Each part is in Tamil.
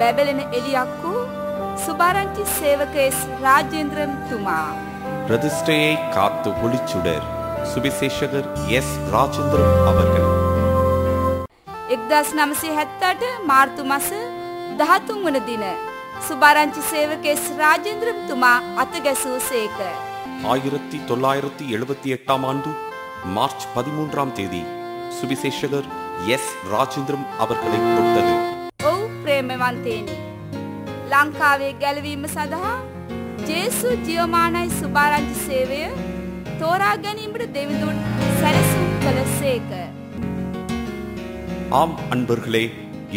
බැබලෙන එලියක් වූ සුභාරංචි සේවකයස් රාජේන්ද්‍රම් තුමා. பிரதிஷ்டையை காத்து ஒளிச்சுடர் சுவிசேஷகர் எஸ் ராஜேந்திரன் அவர்கள் එක්දස් නමසය හැත්තට මාර්තු මස දහතුන් වන දින සුභාරංචි සේවකෙස් රාජේන්ද්‍රම් තුමා අතගැසූ සේක. ஆயிரத்தி தொள்ளாயிரத்தி எழுபத்தி எட்டாம் ஆண்டு மார்ச் பதிமூன்றாம் தேதி சுவிசேஷகர் எஸ் ராஜேந்திரம் அவர்களை தொட்டது ඔවු ප්‍රේමවන්තේනි. ලංකාවේ ගැලවීම සඳහා ජේසු ජියමානයි සුභාරංචි සේවය තෝරා ගැනීමට දෙවිඳුන් සැලසුම් කළ සේක. ஆம் அன்பர்களே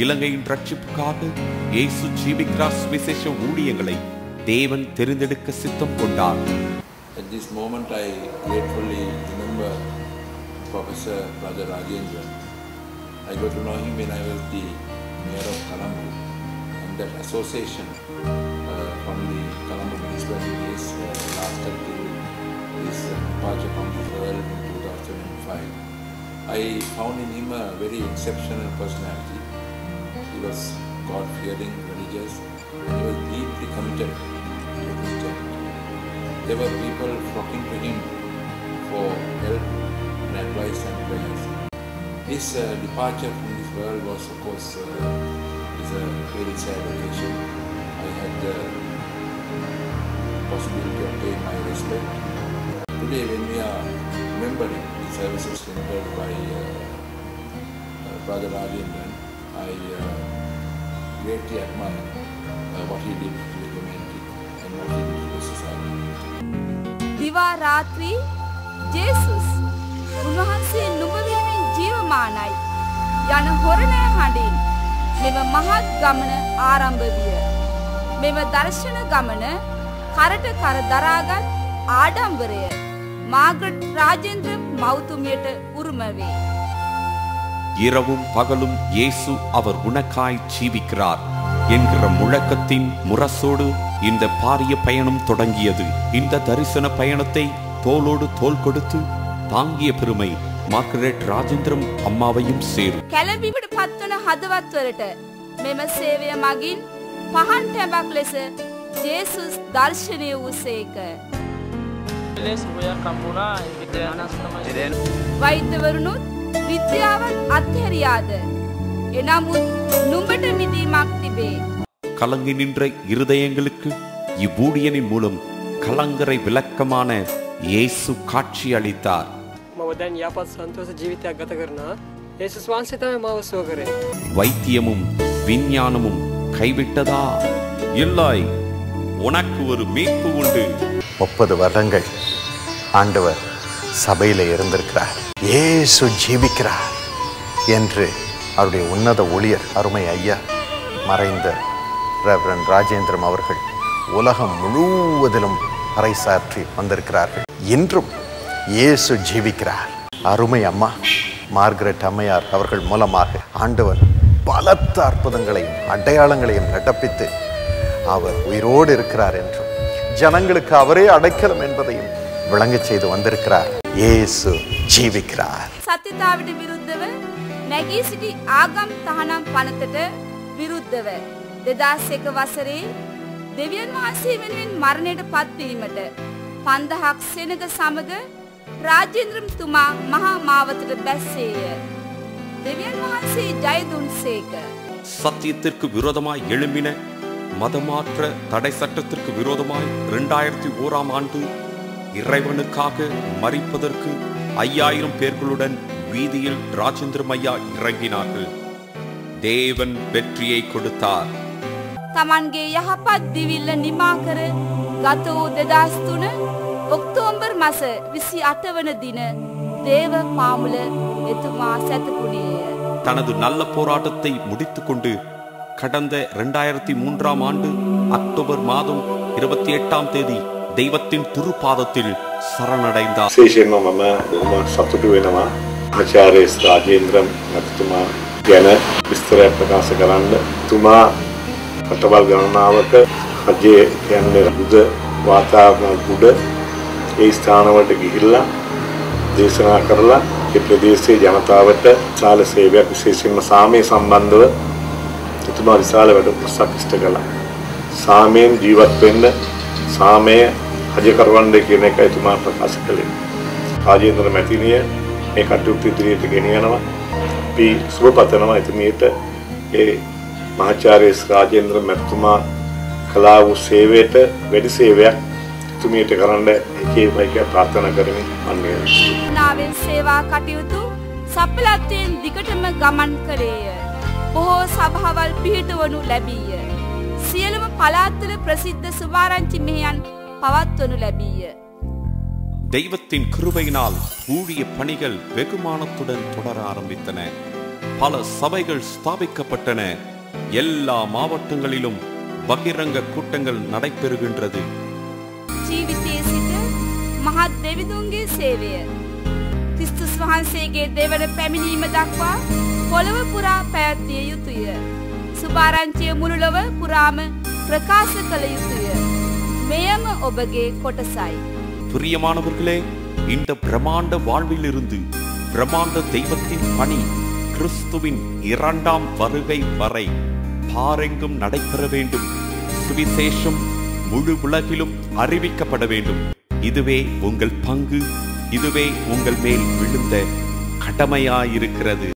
இலங்கையின் ரட்சிப்புக்காக இயேசு ஜீவிக்கிறார் சுவிசேஷ ஊழியங்களை தேவன் தெரிந்தெடுக்க சித்தம் கொண்டார் At this moment, I gratefully remember Professor Brother Rajendra. I got to know him when I was the mayor of Colombo, and that association uh, from the Colombo municipalities uh, lasted till his departure from this world in 2005. I found in him a very exceptional personality. He was God-fearing, religious, and he was deeply committed to Christianity. There were people flocking to him for help and advice and prayers. His uh, departure from this world was, of course, uh, is a very sad occasion. I had the possibility of paying my respect. Today, when we are remembering the services rendered by uh, uh, Brother Rajendran, I uh, greatly admire uh, what he did to the community and what he did to the society. දිවා රාත්‍රී ජේසුස් උන්වහන්සේ නුඹවීමෙන් ජීවමානයි යන හොරණය හඬින් මෙම මහත් ගමන ආරම්භ විය. මෙම දර්ශන ගමන කරට කර දරාගත් ආඩම්බරය මාගට් රාජෙන්ද්‍ර මෞතුමියට උරුම වේ. இரவும் பகலும் இயேசு அவர் உனக்காய் ஜீவிக்கிறார் என்கிற முழக்கத்தின் முரசோடு இந்த பாரிய பயணம் தொடங்கியது இந்த தரிசன பயணத்தை தோளோடு தோள் கொடுத்து தாங்கிய பெருமை மார்கரெட் ராஜேந்திரம் அம்மாவையும் சேரும் කැලබිමට පත්වන හදවත්වලට මෙම සේවය මගින් පහන් ටැබක් ලෙස ජේසුස් දර්ශනය වූ සේක. ලෙස් සුවයක් කම්බුණා ඒකට අනස්තමයි වෛද්‍යවරුණුත් විද්‍යාවත් අත්හැරියාද. එනමුත් නුඹට මිදීමක් තිබේ. கலங்கி நின்ற இருதயங்களுக்கு இவ்வூழியனின் மூலம் கலங்கரை விளக்கமான இயேசு காட்சி அளித்தார் මම දැන් යපත් සන්තෝෂ ජීවිතයක් ගත කරනවා ඒසුස් වහන්සේ තමයි මාව සුව කරේ. வைத்தியமும் விஞ்ஞானமும் கைவிட்டதா இல்லை உனக்கு ஒரு மீட்பு உண்டு முப்பது வருடங்கள் ஆண்டவர் சபையில் இருந்திருக்கிறார் ஏசு ஜீவிக்கிறார் என்று அவருடைய உன்னத ஊழியர் அருமை ஐயா மறைந்த ரெவரன் ராஜேந்திரம் அவர்கள் உலகம் முழுவதிலும் பறைசாற்றி வந்திருக்கிறார்கள் இன்றும் இயேசு ஜீவிக்கிறார் அருமை அம்மா மார்கரெட் அம்மையார் அவர்கள் மூலமாக ஆண்டவர் பலத்த அற்புதங்களையும் அடையாளங்களையும் நடப்பித்து அவர் உயிரோடு இருக்கிறார் என்றும் ஜனங்களுக்கு அவரே அடைக்கலம் என்பதையும் விளங்கச் செய்து வந்திருக்கிறார் இயேசு ஜீவிக்கிறார் සත්‍යතාවට විරුද්ධව නැගී සිටි ආගම් තහනම් පනතට විරුද්ධව. දෙදස් එක වසරේ දෙවියන් වහන්සේ වෙනුවෙන් මරණයට පත්වීමට පන්දහක් සෙනග සමග රාජේන්ද්‍රම් තුමා මහා මාවතට බැස්සේය. දෙවියන් වහන්සේ ජයදුන් සේක. சத்தியத்திற்கு விரோதமாய் எழும்பின மதமாற்ற தடை சட்டத்திற்கு விரோதமாய் இரண்டாயிரத்தி ஓராம் ஆண்டு இறைவனுக்காக மறிப்பதற்கு ஐயாயிரம் பேர்களுடன் வீதியில் ராஜேந்திரம் ஐயா இறங்கினார்கள் தேவன் வெற்றியை கொடுத்தார் තමන්ගේ යහපත් දිවිල්ල නිමාකර ගත වූ දෙදස් තුන ඔක්තෝම්බර් මස විසි අටවන දින දේව පාමුල එතුමා සැතපුණේය. தனது நல்ல போராட்டத்தை முடித்துக்கொண்டு கடந்த இரண்டாயிரத்தி மூன்றாம் ஆண்டு அக்டோபர் மாதம் இருபத்தி எட்டாம் தேதி தெய்வத்தின் திருப்பாதத்தில் சரணடைந்தார் විශේෂයෙන්ම මම බොහොම සතුටු වෙනවා ආචාර්ය රාජේන්ද්‍රම් මැතිතුමා ගැන විස්තරයක් ප්‍රකාශ කරන්න. තුමා රටවල් ගණනාවක රජයේ කියන්නේ බුද වාතාවරණ උඩ ඒ ස්ථානවලට ගිහිල්ලා දේශනා කරලා ඒ ප්‍රදේශයේ ජනතාවට සාල සේවයක් විශේෂයෙන්ම සාමය සම්බන්ධව එතුමා විශාල වැඩ කොටසක් ඉෂ්ට කළා. සාමයෙන් ජීවත් වෙන්න සාමය හජකරවන්න කියන එක එතුමා ප්‍රකාශ කළේ. රාජේන්ද්‍ර මැතිනිය මේ කටයුතු ඉදිරියට ගෙනියනවා. අපි සුබ පතනවා එතුමියට ඒ මහාචාර්ය රාජේන්ද්‍ර මැතිතුමා කලා වූ සේවයට වැඩි සේවයක් එතුමියට කරන්න එකේ වයික ප්‍රාර්ථනා කරමින් අන්නේ නාවෙන් සේවා කටයුතු සපලත්වයෙන් දිගටම ගමන් කළේය. බොහෝ සභාවල් පිහිටවනු ලැබීය. සියලුම පළාත්වල பிரசித்த சுபாரஞ்சி මෙහෙයන් පවත්වනු ලැබීය. தெய்வத்தின் கிருபையினால் ஊழிய பணிகள் வெகுமானத்துடன் தொடர ஆரம்பித்தன பல சபைகள் ஸ்தாபிக்கப்பட்டன எல்லா மாவட்டங்களிலும் பகிரங்க கூட்டங்கள் நடைபெறுகின்றது ජීවිතයේ සිට මහත් දෙවිදුන්ගේ සේවය. ක්‍රිස්තුස් වහන්සේගේ දෙවන පැමිණීම දක්වා පොළොව පුරා පැවැත්විය යුතුය. සුභාරංචිය මුළුලොව පුරාම ප්‍රකාශ කළ යුතුය. මෙයම ඔබගේ කොටසයි. பிரியமானவர்களே இந்த பிரமாண்ட வாழ்விலிருந்து பிரமாண்ட தெய்வத்தின் பணி கிறிஸ்துவின் இரண்டாம் வருகை வரை பாரெங்கும் நடைபெற வேண்டும் சுவிசேஷம் முழு உலகிலும் அறிவிக்கப்பட வேண்டும் இதுவே உங்கள் பங்கு இதுவே உங்கள் மேல் விழுந்த கடமையாயிருக்கிறது.